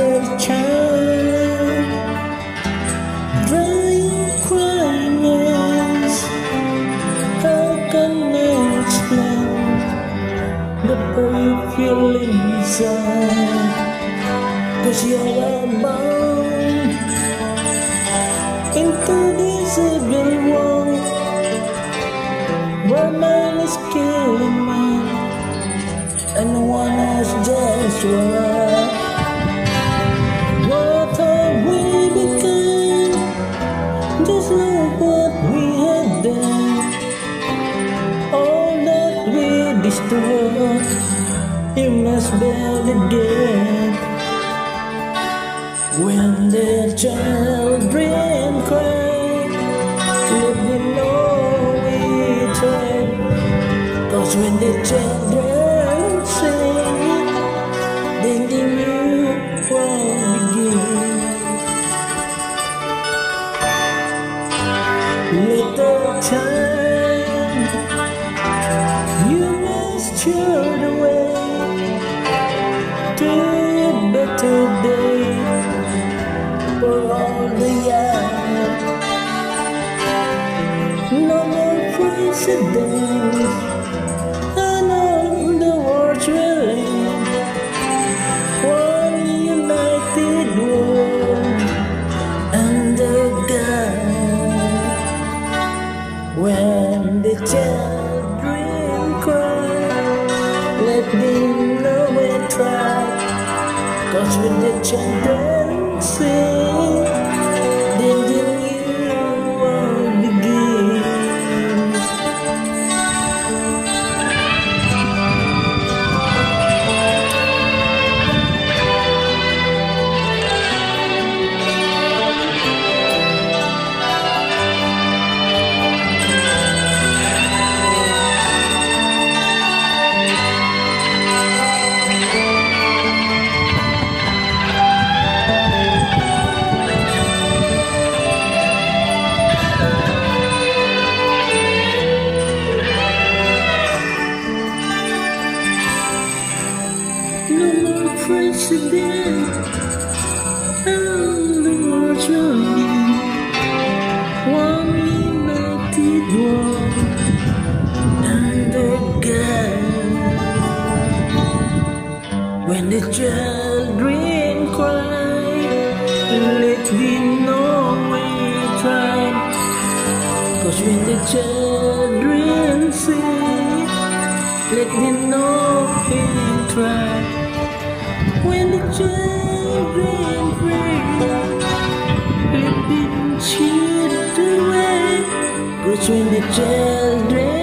little child Drying crying How can I explain The way you feel inside Cause you're bound Into this evil world. Where man is killing And one has just right destroyed You must bear the debt When the children cry Let them know tried Cause when the children when the children cry, let know. Cause when the children sing, When the children cry, let me know we tried. Cause when the children sing, let them know we tried. When the children